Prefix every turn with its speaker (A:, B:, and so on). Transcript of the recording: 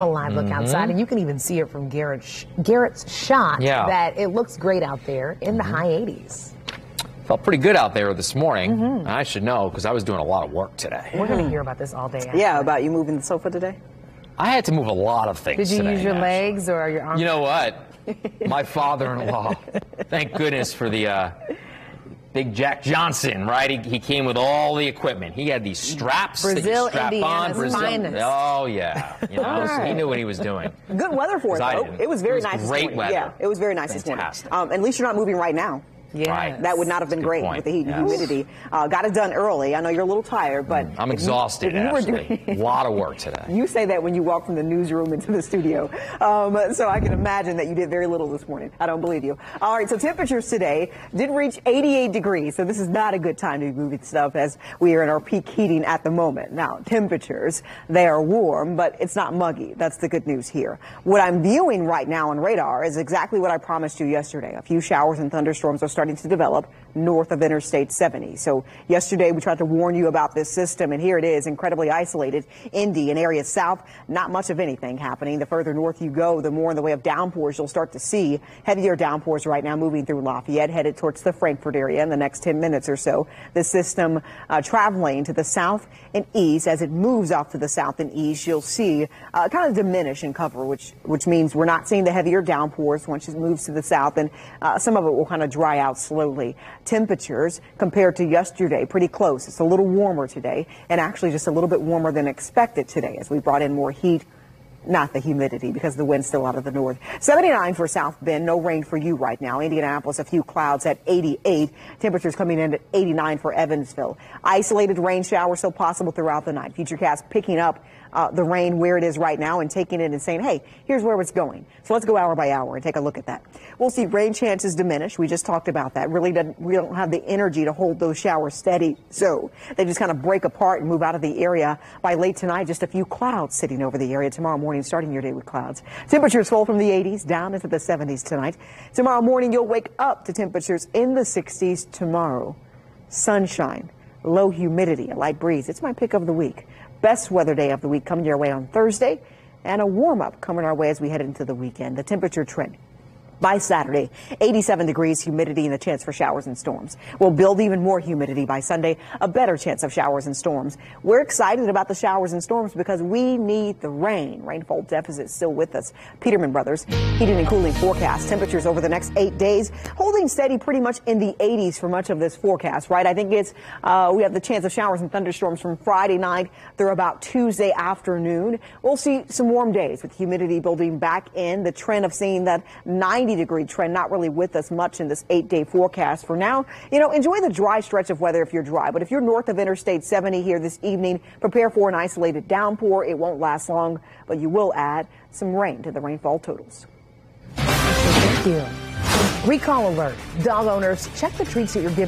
A: a live look outside, mm-hmm. and you can even see it from Garrett's, Garrett's shot
B: Yeah.
A: that it looks great out there in the mm-hmm. high 80s.
B: Felt pretty good out there this morning. Mm-hmm. I should know because I was doing a lot of work today.
A: We're going to hear about this all day.
C: Yeah, about you moving the sofa today?
B: I had to move a lot of things
A: Did you
B: today,
A: use your
B: actually.
A: legs or your arms?
B: You know what? My father-in-law. Thank goodness for the uh, big Jack Johnson, right? He, he came with all the equipment. He had these straps
A: Brazil,
B: strap
A: Indiana's
B: on. Brazil.
A: finest.
B: Oh yeah, you know, so he knew what he was doing.
C: Good weather for it. Though. It was very
B: It was
C: nice this
B: great weather.
C: Yeah, it was very nice this
B: Fantastic.
C: morning. Um, at least you're not moving right now.
A: Yes.
B: Right.
C: That would not have been
B: Good
C: great
B: point.
C: with the heat and humidity. Uh, got it done early. I know you're a little tired, but
B: I'm
C: if you-
B: exhausted.
C: you were doing-
B: a lot of work today.
C: You say that when you walk from the newsroom into the studio. Um, so I can imagine that you did very little this morning. I don't believe you. All right, so temperatures today did reach 88 degrees. So this is not a good time to be moving stuff as we are in our peak heating at the moment. Now, temperatures, they are warm, but it's not muggy. That's the good news here. What I'm viewing right now on radar is exactly what I promised you yesterday. A few showers and thunderstorms are starting to develop north of Interstate 70. So yesterday we tried to warn you about this system, and here it is, incredibly isolated. Indy, and area south, not much of anything happening. The further north you go, the more in the way of downpours you'll start to see. Heavier downpours right now moving through Lafayette, headed towards the Frankfort area in the next 10 minutes or so. The system uh, traveling to the south and east. As it moves off to the south and east, you'll see uh, kind of diminish in cover, which which means we're not seeing the heavier downpours once it moves to the south, and uh, some of it will kind of dry out slowly. Temperatures compared to yesterday, pretty close. It's a little warmer today, and actually just a little bit warmer than expected today, as we brought in more heat not the humidity because the wind's still out of the north. 79 for South Bend. No rain for you right now. Indianapolis, a few clouds at 88. Temperatures coming in at 89 for Evansville. Isolated rain showers still possible throughout the night. Futurecast picking up uh, the rain where it is right now and taking it and saying, hey, here's where it's going. So let's go hour by hour and take a look at that. We'll see rain chances diminish. We just talked about that. Really, we don't have the energy to hold those showers steady. So they just kind of break apart and move out of the area by late tonight. Just a few clouds sitting over the area tomorrow morning, starting your day with clouds. Temperatures fall from the 80s down into the 70s tonight. Tomorrow morning, you'll wake up to temperatures in the 60s tomorrow. Sunshine, low humidity, a light breeze. It's my pick of the week. Best weather day of the week coming your way on Thursday, and a warm up coming our way as we head into the weekend. The temperature trend. By Saturday, 87 degrees, humidity, and a chance for showers and storms. We'll build even more humidity by Sunday, a better chance of showers and storms. We're excited about the showers and storms because we need the rain. Rainfall deficit still with us. Peterman Brothers, heating and cooling forecast. Temperatures over the next eight days holding steady pretty much in the 80s for much of this forecast, right? I think it's, uh, we have the chance of showers and thunderstorms from Friday night through about Tuesday afternoon. We'll see some warm days with humidity building back in. The trend of seeing that 90 degree trend not really with us much in this eight day forecast for now. You know, enjoy the dry stretch of weather if you're dry, but if you're north of Interstate 70 here this evening, prepare for an isolated downpour. It won't last long, but you will add some rain to the rainfall totals.
A: Thank you. Recall alert. Dog owners, check the treats that you're giving